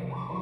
Wow.